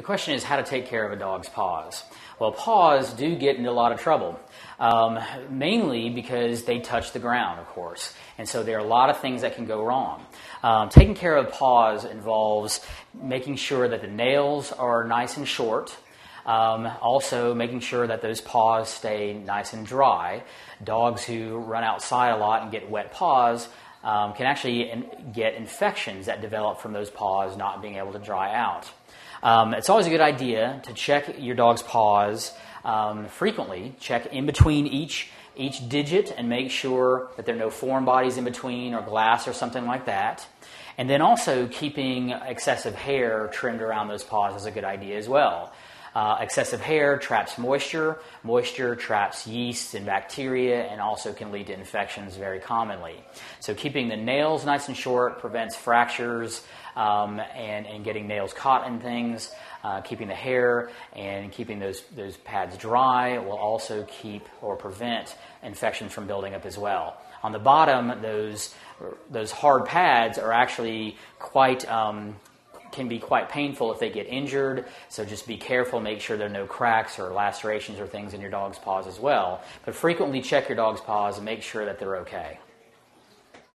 The question is how to take care of a dog's paws. Well, paws do get into a lot of trouble, um, mainly because they touch the ground, of course. And so there are a lot of things that can go wrong. Um, taking care of paws involves making sure that the nails are nice and short. Um, also, making sure that those paws stay nice and dry. Dogs who run outside a lot and get wet paws um, can actually in- get infections that develop from those paws not being able to dry out. Um, it's always a good idea to check your dog's paws um, frequently. Check in between each each digit and make sure that there are no foreign bodies in between or glass or something like that. And then also keeping excessive hair trimmed around those paws is a good idea as well. Uh, excessive hair traps moisture. Moisture traps yeast and bacteria and also can lead to infections very commonly. So, keeping the nails nice and short prevents fractures um, and, and getting nails caught in things. Uh, keeping the hair and keeping those, those pads dry will also keep or prevent infections from building up as well. On the bottom, those, those hard pads are actually quite um, can be quite painful if they get injured. So just be careful, make sure there are no cracks or lacerations or things in your dog's paws as well. But frequently check your dog's paws and make sure that they're okay.